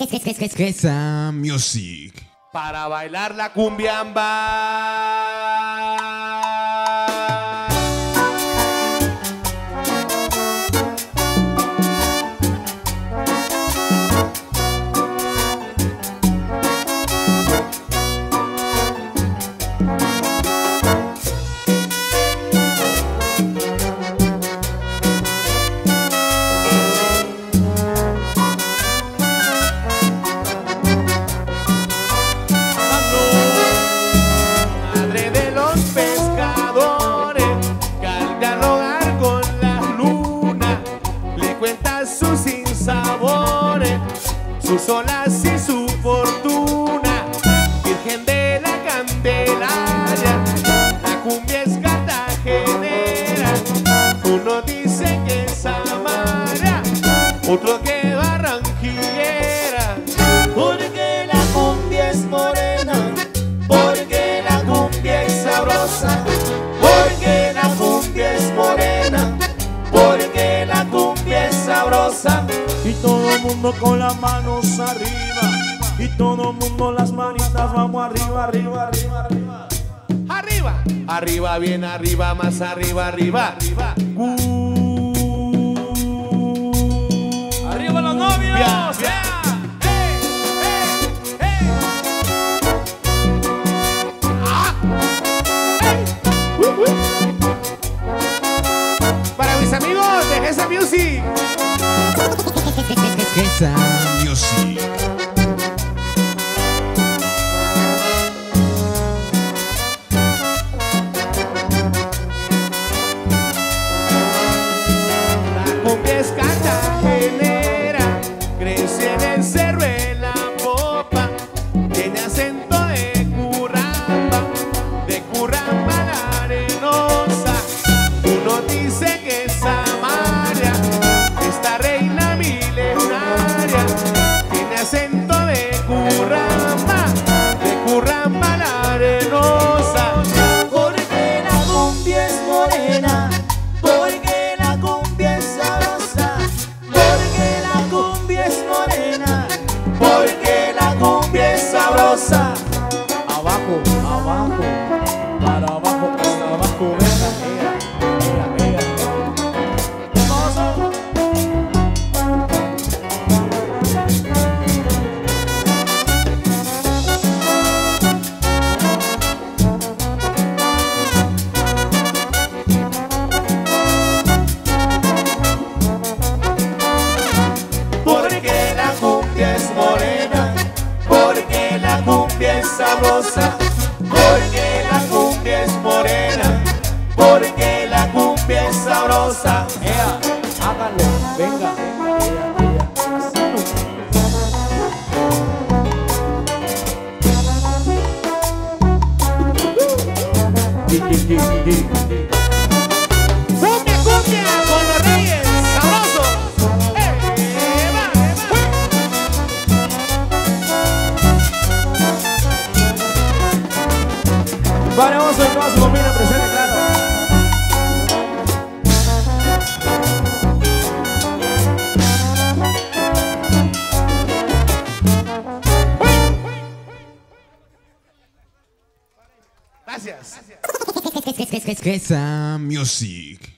Esa Music. Para bailar la cumbiamba. Sus olas y su fortuna. Virgen de la Candelaria, la cumbia es cartagenera. Uno dice que es Amara, otro que barranquillera. Porque la cumbia es morena, porque la cumbia es sabrosa, Y todo el mundo con las manos arriba. Y todo el mundo las manitas, vamos arriba, arriba, arriba, arriba. Arriba, arriba, bien arriba, más arriba, arriba, arriba. Uh, Esa Music. Sabrosa, porque la cumbia es morena, porque la cumbia es sabrosa. Ea, hágalo, venga, venga, ea, ea. Vale, vamos a ver toda su familia presente, claro. Gracias. Esa Music.